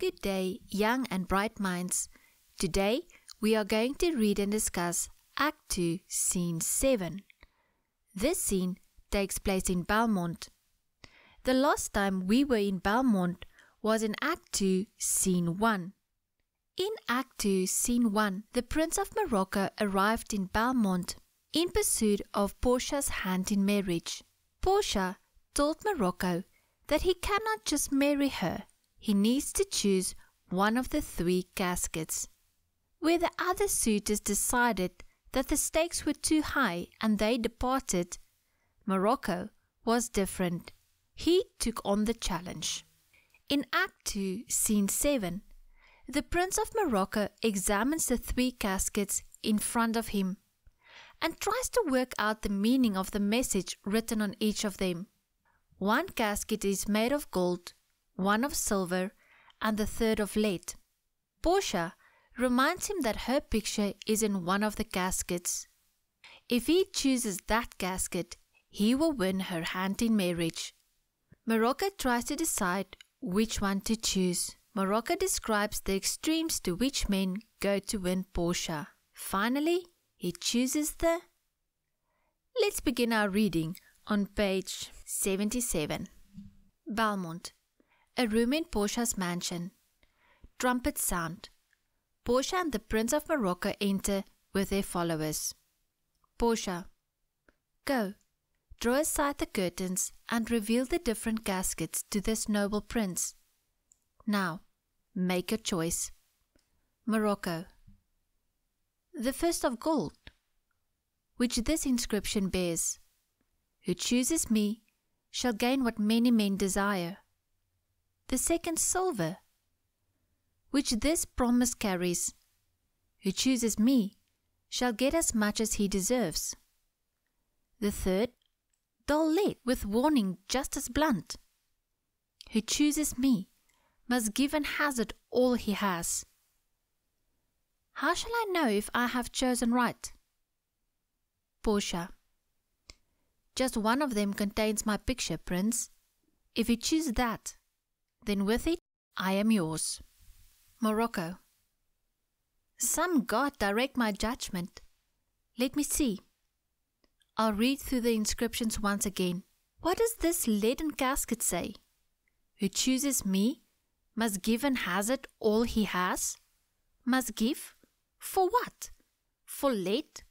Good day, young and bright minds. Today we are going to read and discuss Act 2, Scene 7. This scene takes place in Belmont. The last time we were in Belmont was in Act 2, Scene 1. In Act 2, Scene 1, the Prince of Morocco arrived in Belmont in pursuit of Portia's hand in marriage. Portia told Morocco that he cannot just marry her, he needs to choose one of the three caskets. Where the other suitors decided that the stakes were too high and they departed, Morocco was different. He took on the challenge. In Act 2, Scene 7, the Prince of Morocco examines the three caskets in front of him and tries to work out the meaning of the message written on each of them. One casket is made of gold, one of silver, and the third of lead. Portia reminds him that her picture is in one of the caskets. If he chooses that casket, he will win her hand in marriage. Morocco tries to decide which one to choose. Morocco describes the extremes to which men go to win Portia. Finally, he chooses the. Let's begin our reading on page 77. Belmont, a room in Portia's mansion. Trumpets sound. Portia and the Prince of Morocco enter with their followers. Portia, go, draw aside the curtains and reveal the different caskets to this noble prince. Now, make your choice. Morocco, the first of gold, which this inscription bears Who chooses me shall gain what many men desire. The second silver, which this promise carries Who chooses me shall get as much as he deserves. The third, dull lead with warning just as blunt. Who chooses me must give and hazard all he has. How shall I know if I have chosen right? Portia. Just one of them contains my picture, Prince. If you choose that, then with it I am yours. Morocco. Some God direct my judgment. Let me see. I'll read through the inscriptions once again. What does this leaden casket say? Who chooses me must give and hazard all he has? Must give? For what? For late?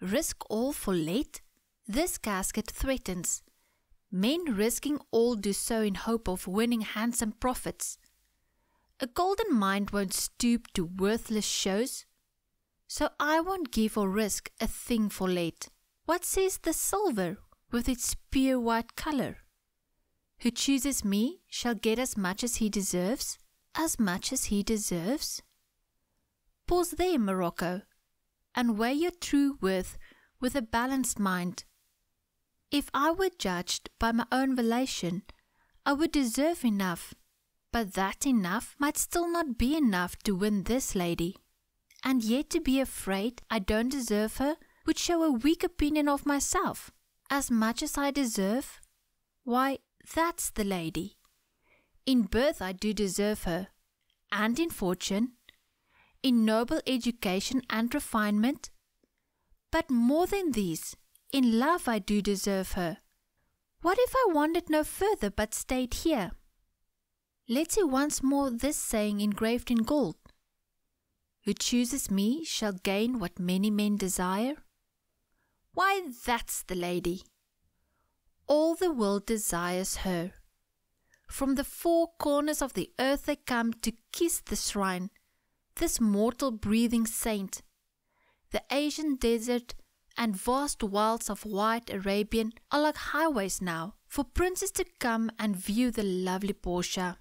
Risk all for late? This casket threatens. Men risking all do so in hope of winning handsome profits. A golden mind won't stoop to worthless shows. So I won't give or risk a thing for late. What says the silver with its pure white color? Who chooses me shall get as much as he deserves, as much as he deserves. Pause there, Morocco, and weigh your true worth with a balanced mind. If I were judged by my own relation, I would deserve enough, but that enough might still not be enough to win this lady. And yet to be afraid I don't deserve her would show a weak opinion of myself. As much as I deserve? Why, that's the lady. In birth I do deserve her, and in fortune, in noble education and refinement. But more than these, in love I do deserve her. What if I wandered no further but stayed here? Let's see once more this saying engraved in gold. Who chooses me shall gain what many men desire. Why, that's the lady. All the world desires her. From the four corners of the earth they come to kiss the shrine this mortal breathing saint. The Asian desert and vast wilds of white Arabian are like highways now for princes to come and view the lovely Portia.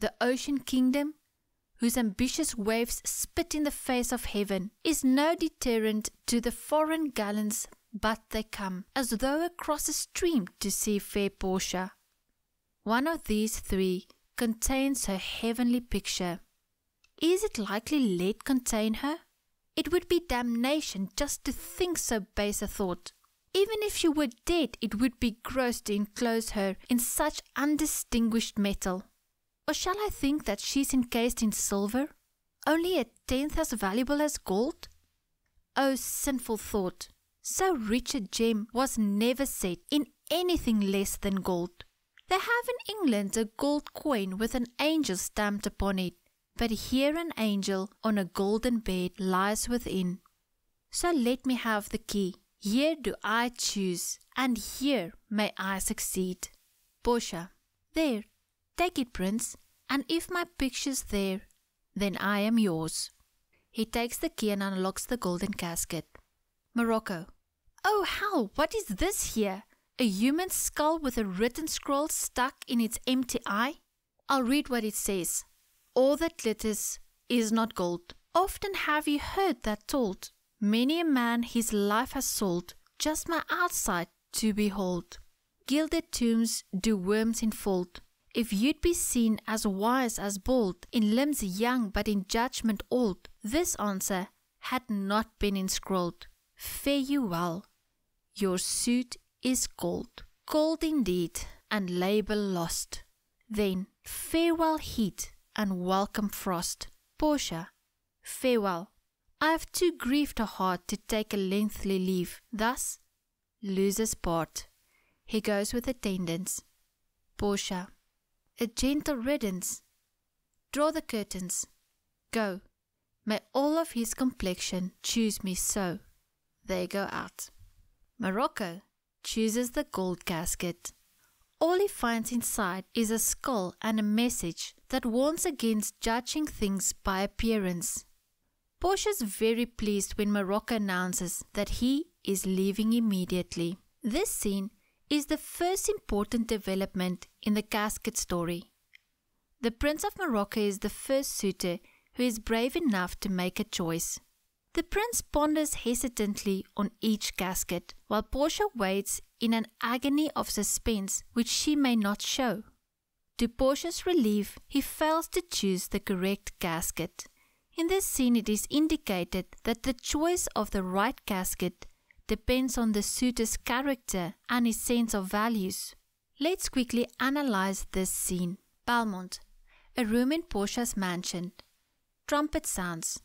The ocean kingdom, whose ambitious waves spit in the face of heaven, is no deterrent to the foreign gallants, but they come, as though across a stream to see fair Portia. One of these three contains her heavenly picture. Is it likely lead contain her? It would be damnation just to think so base a thought. Even if she were dead, it would be gross to enclose her in such undistinguished metal. Or shall I think that she's encased in silver, only a tenth as valuable as gold? Oh, sinful thought! So rich a gem was never set in anything less than gold. They have in England a gold coin with an angel stamped upon it, but here an angel on a golden bed lies within. So let me have the key. Here do I choose, and here may I succeed. Portia. There, take it, prince, and if my picture's there, then I am yours. He takes the key and unlocks the golden casket. Morocco. Oh, hell, what is this here? A human skull with a written scroll stuck in its empty eye? I'll read what it says. All that glitters is not gold. Often have you heard that told. Many a man his life has sold, just my outside to behold. Gilded tombs do worms enfold. If you'd be seen as wise as bold, in limbs young but in judgment old, this answer had not been inscrolled. Fare you well. Your suit is gold, gold indeed, and labor lost. Then farewell heat and welcome frost. Portia, farewell. I have too grieved a heart to take a lengthy leave. Thus loses part. He goes with attendants. Portia, a gentle riddance. Draw the curtains. Go. May all of his complexion choose me so. They go out. Morocco chooses the gold casket. All he finds inside is a skull and a message that warns against judging things by appearance. Portia's very pleased when Morocco announces that he is leaving immediately. This scene is the first important development in the casket story. The Prince of Morocco is the first suitor who is brave enough to make a choice. The prince ponders hesitantly on each casket, while Portia waits in an agony of suspense which she may not show. To Portia's relief, he fails to choose the correct casket. In this scene, it is indicated that the choice of the right casket depends on the suitor's character and his sense of values. Let's quickly analyze this scene. Belmont, a room in Portia's mansion. Trumpet sounds.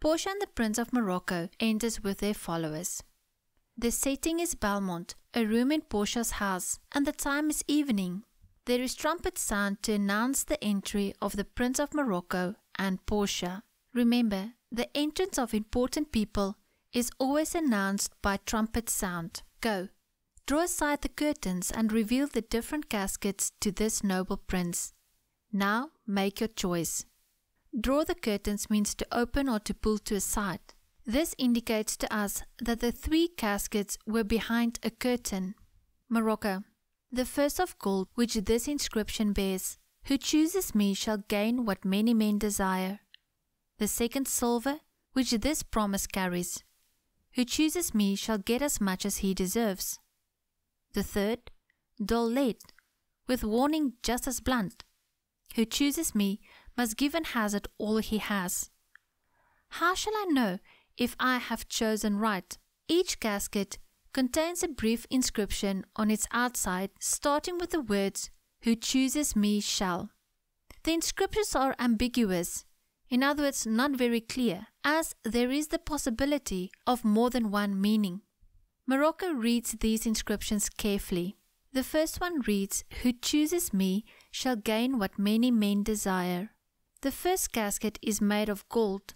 Portia and the Prince of Morocco enters with their followers. The setting is Belmont, a room in Portia's house, and the time is evening. There is trumpet sound to announce the entry of the Prince of Morocco and Portia. Remember, the entrance of important people is always announced by trumpet sound. Go. Draw aside the curtains and reveal the different caskets to this noble prince. Now make your choice. Draw the curtains means to open or to pull to a side. This indicates to us that the three caskets were behind a curtain. Morocco. The first of gold which this inscription bears, Who chooses me shall gain what many men desire the second silver, which this promise carries. Who chooses me shall get as much as he deserves. The third, dull lead, with warning just as blunt. Who chooses me must give and hazard all he has. How shall I know if I have chosen right? Each casket contains a brief inscription on its outside, starting with the words, Who chooses me shall. The inscriptions are ambiguous, in other words, not very clear, as there is the possibility of more than one meaning. Morocco reads these inscriptions carefully. The first one reads, Who chooses me shall gain what many men desire. The first casket is made of gold.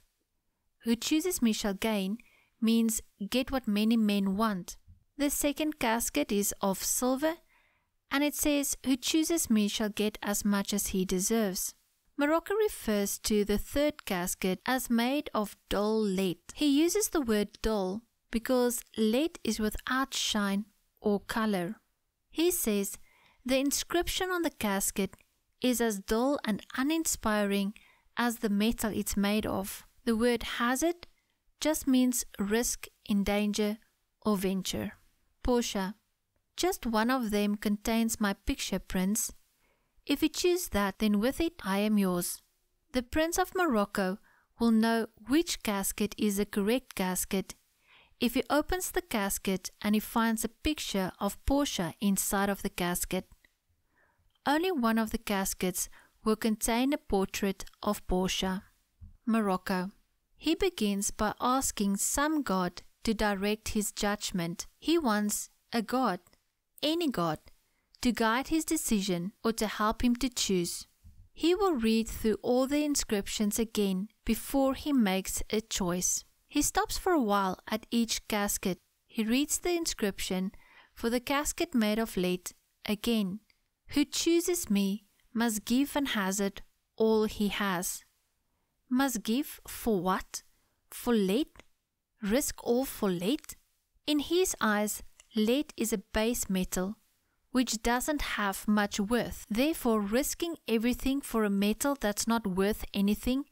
Who chooses me shall gain means get what many men want. The second casket is of silver, and it says, Who chooses me shall get as much as he deserves. Morocco refers to the third casket as made of dull lead. He uses the word dull because lead is without shine or color. He says the inscription on the casket is as dull and uninspiring as the metal it's made of. The word hazard just means risk, in danger, or venture. Portia, just one of them contains my picture, Prince. If you choose that, then with it I am yours. The Prince of Morocco will know which casket is the correct casket if he opens the casket and he finds a picture of Portia inside of the casket. Only one of the caskets will contain a portrait of Portia. Morocco. He begins by asking some god to direct his judgment. He wants a god, any god, to guide his decision or to help him to choose. He will read through all the inscriptions again before he makes a choice. He stops for a while at each casket. He reads the inscription for the casket made of lead again. Who chooses me must give and hazard all he has. Must give for what? For lead? Risk all for lead? In his eyes, lead is a base metal which doesn't have much worth. Therefore, risking everything for a metal that's not worth anything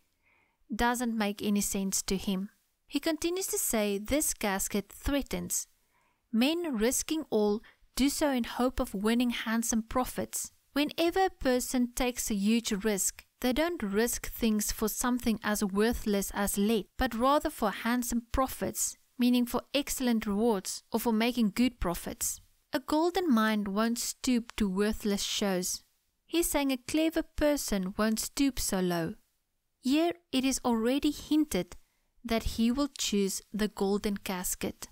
doesn't make any sense to him. He continues to say this casket threatens. Men risking all do so in hope of winning handsome profits. Whenever a person takes a huge risk, they don't risk things for something as worthless as lead, but rather for handsome profits, meaning for excellent rewards or for making good profits. A golden mind won't stoop to worthless shows. He's saying a clever person won't stoop so low. Here it is already hinted that he will choose the golden casket.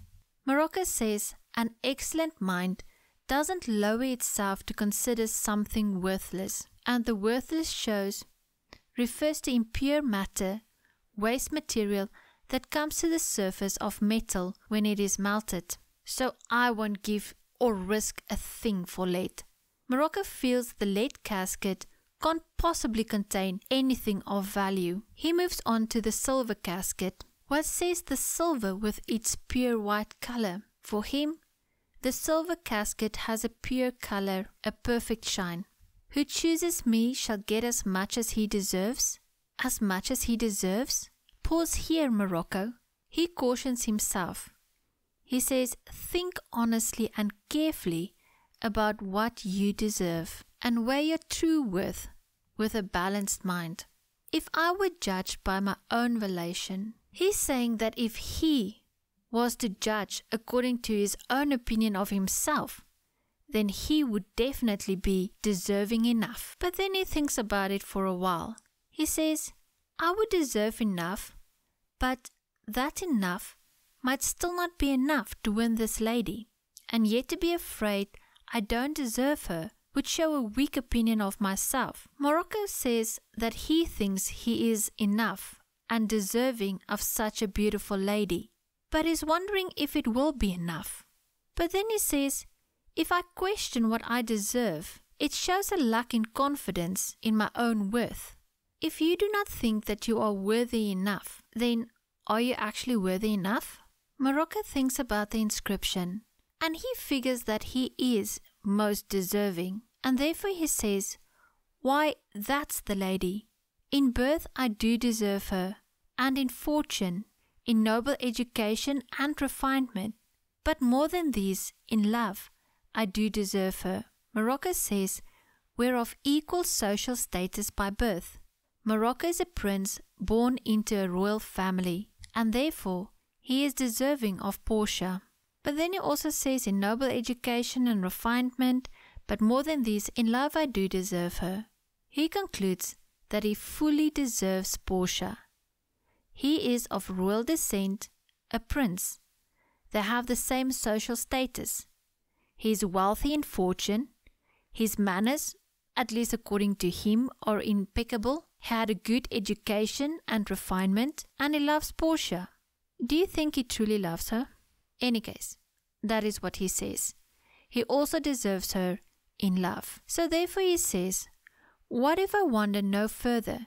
Morocco says an excellent mind doesn't lower itself to consider something worthless, and the worthless shows refers to impure matter, waste material that comes to the surface of metal when it is melted. So I won't give or risk a thing for lead. Morocco feels the lead casket can't possibly contain anything of value. He moves on to the silver casket. What says the silver with its pure white color? For him, the silver casket has a pure color, a perfect shine. Who chooses me shall get as much as he deserves? As much as he deserves? Pause here, Morocco. He cautions himself. He says, Think honestly and carefully about what you deserve and weigh your true worth with a balanced mind. If I were judged by my own relation, he's saying that if he was to judge according to his own opinion of himself, then he would definitely be deserving enough. But then he thinks about it for a while. He says, I would deserve enough, but that enough might still not be enough to win this lady, and yet to be afraid I don't deserve her would show a weak opinion of myself. Morocco says that he thinks he is enough and deserving of such a beautiful lady but is wondering if it will be enough. But then he says, If I question what I deserve, it shows a lack in confidence in my own worth. If you do not think that you are worthy enough, then are you actually worthy enough? Morocco thinks about the inscription and he figures that he is most deserving, and therefore he says, Why, that's the lady. In birth I do deserve her, and in fortune in noble education and refinement, but more than these, in love, I do deserve her. Morocco says, we're of equal social status by birth. Morocco is a prince born into a royal family, and therefore he is deserving of Portia. But then he also says, in noble education and refinement, but more than these, in love I do deserve her. He concludes that he fully deserves Portia he is of royal descent, a prince. They have the same social status. He is wealthy in fortune. His manners, at least according to him, are impeccable. He had a good education and refinement, and he loves Portia. Do you think he truly loves her? Any case, that is what he says. He also deserves her in love. So therefore he says, What if I wander no further,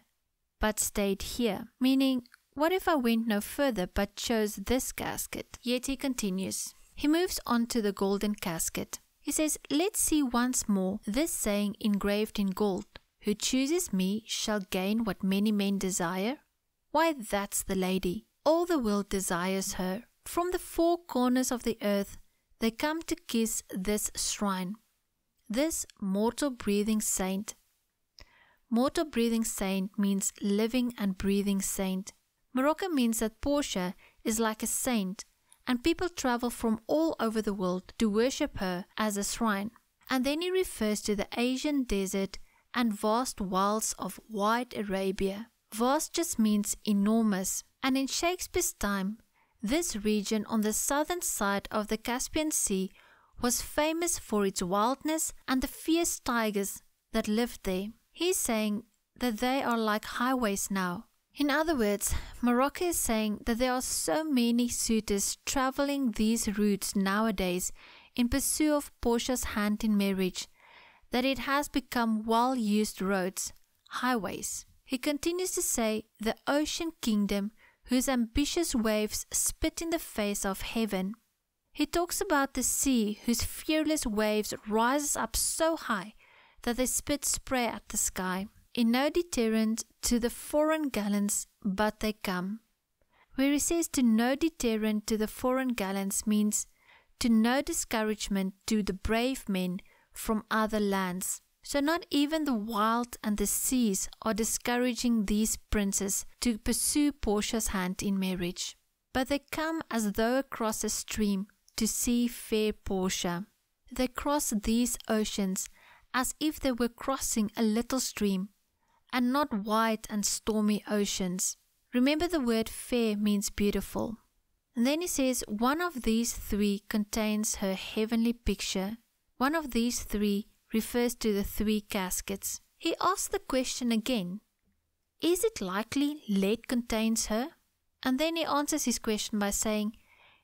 but stayed here? Meaning, what if I went no further but chose this casket? Yet he continues. He moves on to the golden casket. He says, Let's see once more this saying engraved in gold Who chooses me shall gain what many men desire. Why, that's the lady. All the world desires her. From the four corners of the earth, they come to kiss this shrine, this mortal breathing saint. Mortal breathing saint means living and breathing saint. Morocco means that Portia is like a saint, and people travel from all over the world to worship her as a shrine. And then he refers to the Asian desert and vast wilds of wide Arabia. Vast just means enormous, and in Shakespeare's time, this region on the southern side of the Caspian Sea was famous for its wildness and the fierce tigers that lived there. He's saying that they are like highways now. In other words, Morocco is saying that there are so many suitors traveling these routes nowadays in pursuit of Portia's hand in marriage that it has become well used roads, highways. He continues to say the ocean kingdom whose ambitious waves spit in the face of heaven. He talks about the sea whose fearless waves rises up so high that they spit spray at the sky, in no deterrent to the foreign gallants, but they come. Where he says to no deterrent to the foreign gallants means to no discouragement to the brave men from other lands. So not even the wild and the seas are discouraging these princes to pursue Portia's hand in marriage. But they come as though across a stream to see fair Portia. They cross these oceans as if they were crossing a little stream, and not white and stormy oceans. Remember the word fair means beautiful. And then he says, one of these three contains her heavenly picture. One of these three refers to the three caskets. He asks the question again Is it likely lead contains her? And then he answers his question by saying,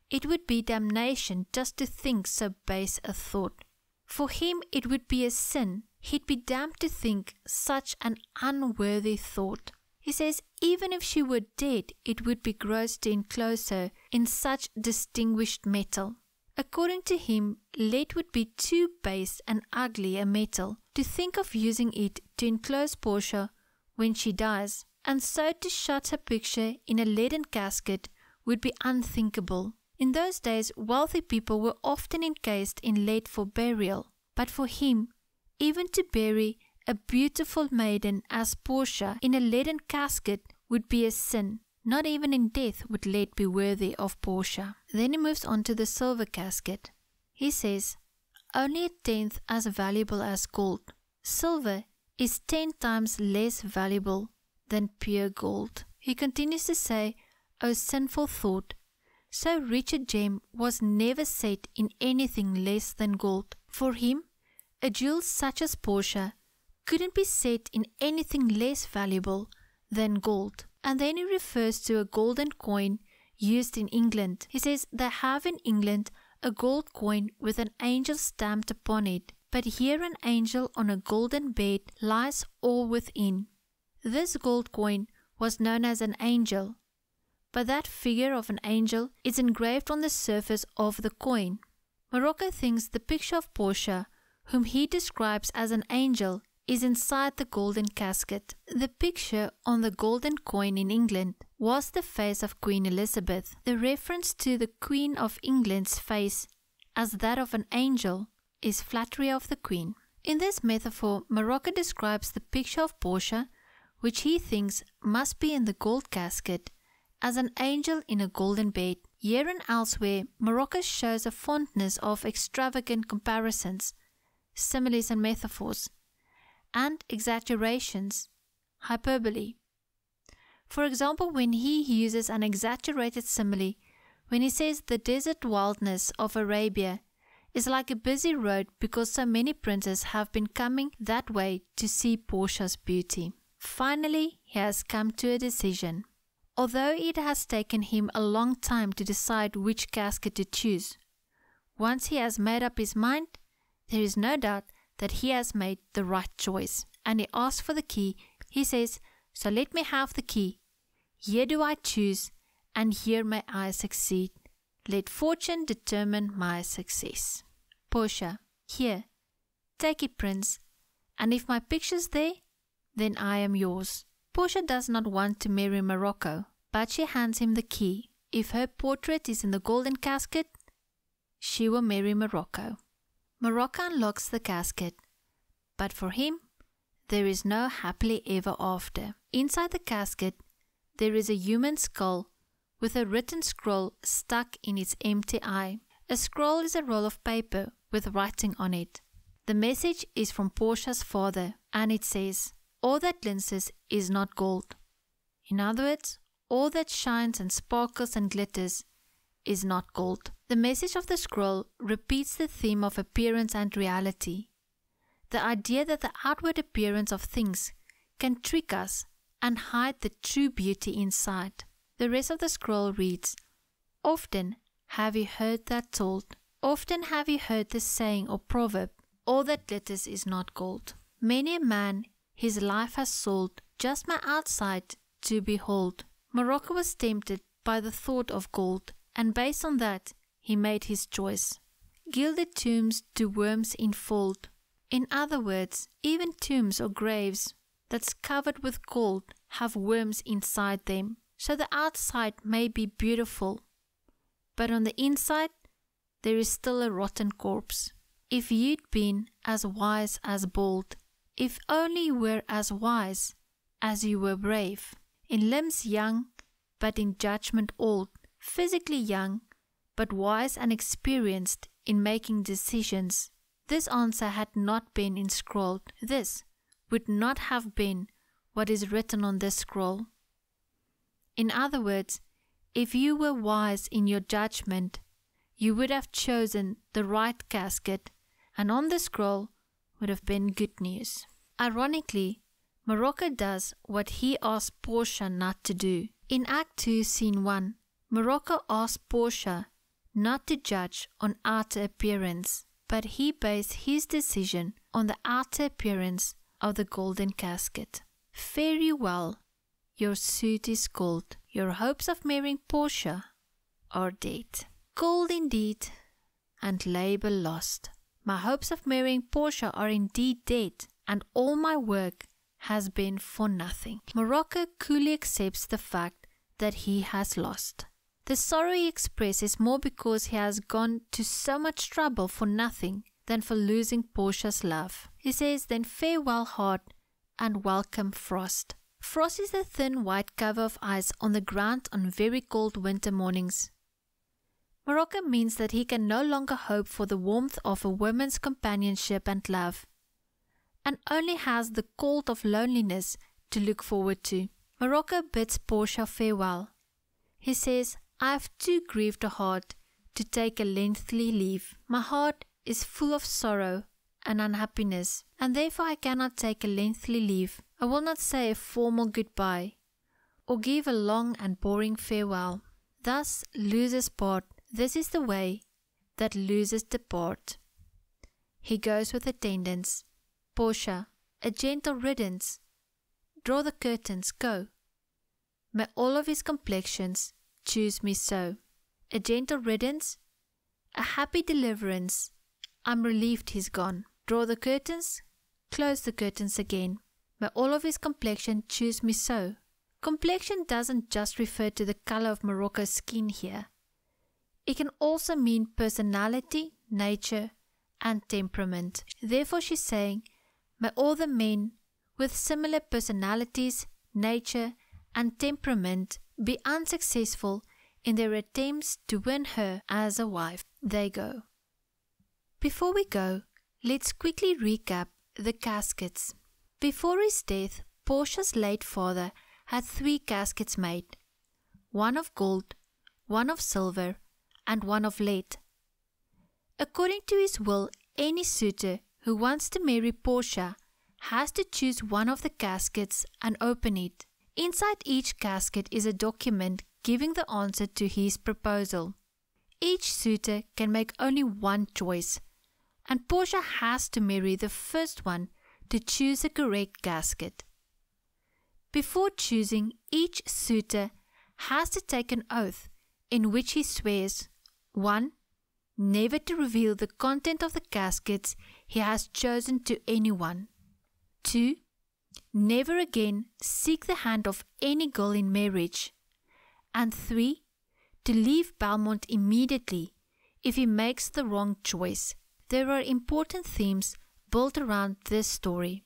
It would be damnation just to think so base a thought. For him, it would be a sin. He'd be damned to think such an unworthy thought. He says even if she were dead, it would be gross to enclose her in such distinguished metal. According to him, lead would be too base and ugly a metal to think of using it to enclose Portia when she dies, and so to shut her picture in a leaden casket would be unthinkable. In those days, wealthy people were often encased in lead for burial, but for him, even to bury a beautiful maiden as Portia in a leaden casket would be a sin. Not even in death would lead be worthy of Portia. Then he moves on to the silver casket. He says, only a tenth as valuable as gold. Silver is ten times less valuable than pure gold. He continues to say, O sinful thought, so rich a gem was never set in anything less than gold. For him, a jewel such as Portia couldn't be set in anything less valuable than gold. And then he refers to a golden coin used in England. He says they have in England a gold coin with an angel stamped upon it, but here an angel on a golden bed lies all within. This gold coin was known as an angel, but that figure of an angel is engraved on the surface of the coin. Morocco thinks the picture of Portia, whom he describes as an angel, is inside the golden casket. The picture on the golden coin in England was the face of Queen Elizabeth. The reference to the Queen of England's face as that of an angel is flattery of the Queen. In this metaphor, Morocco describes the picture of Portia, which he thinks must be in the gold casket, as an angel in a golden bed. Here and elsewhere, Morocco shows a fondness of extravagant comparisons, similes, and metaphors and exaggerations, hyperbole. For example, when he uses an exaggerated simile, when he says the desert wildness of Arabia is like a busy road because so many princes have been coming that way to see Portia's beauty. Finally, he has come to a decision. Although it has taken him a long time to decide which casket to choose, once he has made up his mind, there is no doubt that he has made the right choice. And he asks for the key. He says, So let me have the key. Here do I choose, and here may I succeed. Let fortune determine my success. Portia, here, take it, Prince, and if my picture's there, then I am yours. Portia does not want to marry Morocco, but she hands him the key. If her portrait is in the golden casket, she will marry Morocco. Morocco unlocks the casket, but for him, there is no happily ever after. Inside the casket, there is a human skull with a written scroll stuck in its empty eye. A scroll is a roll of paper with writing on it. The message is from Portia's father and it says, All that glints is not gold. In other words, all that shines and sparkles and glitters is not gold. The message of the scroll repeats the theme of appearance and reality. The idea that the outward appearance of things can trick us and hide the true beauty inside. The rest of the scroll reads Often have you heard that told, often have you heard this saying or proverb, all that glitters is not gold. Many a man his life has sold just my outside to behold. Morocco was tempted by the thought of gold, and based on that, he made his choice. Gilded tombs do worms enfold. In other words, even tombs or graves that's covered with gold have worms inside them, so the outside may be beautiful, but on the inside there is still a rotten corpse. If you'd been as wise as bold, if only you were as wise as you were brave, in limbs young, but in judgment old, physically young, but wise and experienced in making decisions, this answer had not been inscrolled. This would not have been what is written on this scroll. In other words, if you were wise in your judgment, you would have chosen the right casket, and on the scroll would have been good news. Ironically, Morocco does what he asked Portia not to do. In Act 2, Scene 1, Morocco asked Portia not to judge on outer appearance, but he based his decision on the outer appearance of the golden casket. Fare you well, your suit is gold, your hopes of marrying Portia are dead. Gold indeed, and labour lost. My hopes of marrying Portia are indeed dead, and all my work has been for nothing. Morocco coolly accepts the fact that he has lost. The sorrow he expresses more because he has gone to so much trouble for nothing than for losing Portia's love. He says, Then farewell, heart, and welcome, frost. Frost is the thin white cover of ice on the ground on very cold winter mornings. Morocco means that he can no longer hope for the warmth of a woman's companionship and love, and only has the cold of loneliness to look forward to. Morocco bids Portia farewell. He says, I have too grieved a heart to take a lengthy leave. My heart is full of sorrow and unhappiness, and therefore I cannot take a lengthy leave. I will not say a formal goodbye, or give a long and boring farewell. Thus losers part. This is the way that losers depart. He goes with attendants. Portia, a gentle riddance. Draw the curtains, go. May all of his complexions choose me so. A gentle riddance, a happy deliverance. I'm relieved he's gone. Draw the curtains, close the curtains again. May all of his complexion choose me so. Complexion doesn't just refer to the color of Morocco's skin here. It can also mean personality, nature, and temperament. Therefore, she's saying, May all the men with similar personalities, nature, and temperament be unsuccessful in their attempts to win her as a wife. They go. Before we go, let's quickly recap the caskets. Before his death, Portia's late father had three caskets made one of gold, one of silver, and one of lead. According to his will, any suitor who wants to marry Portia has to choose one of the caskets and open it. Inside each casket is a document giving the answer to his proposal. Each suitor can make only one choice, and Portia has to marry the first one to choose a correct casket. Before choosing, each suitor has to take an oath in which he swears 1. Never to reveal the content of the caskets he has chosen to anyone. 2. Never again seek the hand of any girl in marriage. And 3. To leave Belmont immediately if he makes the wrong choice. There are important themes built around this story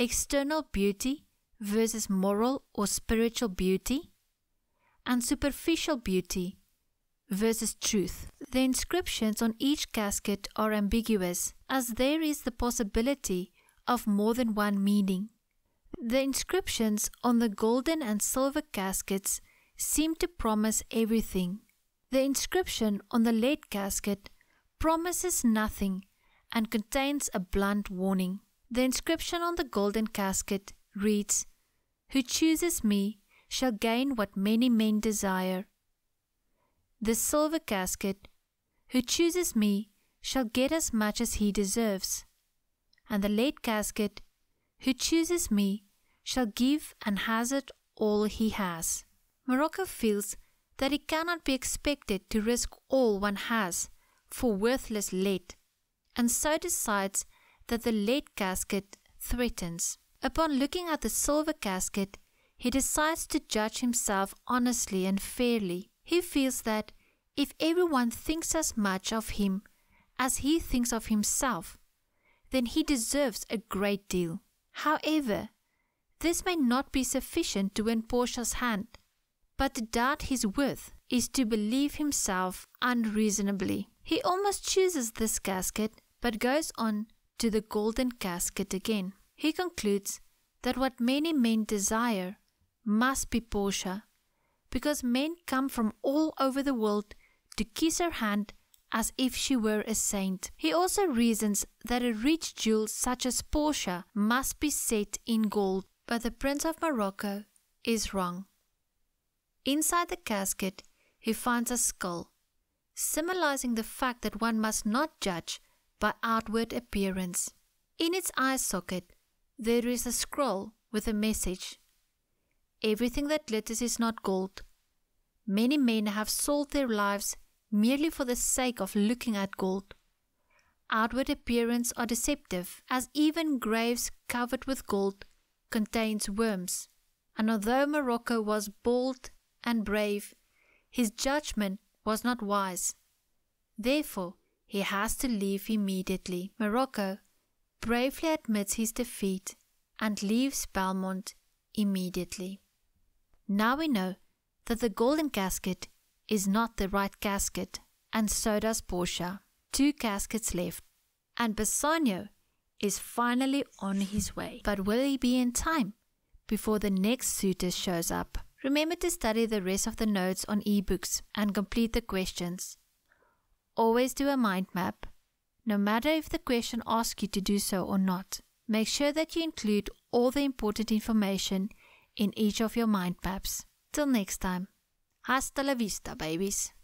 external beauty versus moral or spiritual beauty, and superficial beauty versus truth. The inscriptions on each casket are ambiguous, as there is the possibility of more than one meaning. The inscriptions on the golden and silver caskets seem to promise everything. The inscription on the lead casket promises nothing and contains a blunt warning. The inscription on the golden casket reads, Who chooses me shall gain what many men desire. The silver casket, Who chooses me shall get as much as he deserves. And the late casket, Who chooses me shall give and hazard all he has. Morocco feels that he cannot be expected to risk all one has for worthless lead, and so decides that the lead casket threatens. Upon looking at the silver casket, he decides to judge himself honestly and fairly. He feels that if everyone thinks as much of him as he thinks of himself, then he deserves a great deal. However, this may not be sufficient to win Portia's hand, but to doubt his worth is to believe himself unreasonably. He almost chooses this casket, but goes on to the golden casket again. He concludes that what many men desire must be Portia, because men come from all over the world to kiss her hand as if she were a saint. He also reasons that a rich jewel such as Portia must be set in gold but the Prince of Morocco is wrong. Inside the casket, he finds a skull, symbolizing the fact that one must not judge by outward appearance. In its eye socket, there is a scroll with a message. Everything that glitters is not gold. Many men have sold their lives merely for the sake of looking at gold. Outward appearance are deceptive, as even graves covered with gold contains worms, and although Morocco was bold and brave, his judgment was not wise. Therefore, he has to leave immediately. Morocco bravely admits his defeat and leaves Belmont immediately. Now we know that the golden casket is not the right casket, and so does Portia. Two caskets left, and Bassanio is finally on his way. But will he be in time before the next suitor shows up? Remember to study the rest of the notes on ebooks and complete the questions. Always do a mind map, no matter if the question asks you to do so or not. Make sure that you include all the important information in each of your mind maps. Till next time, hasta la vista, babies.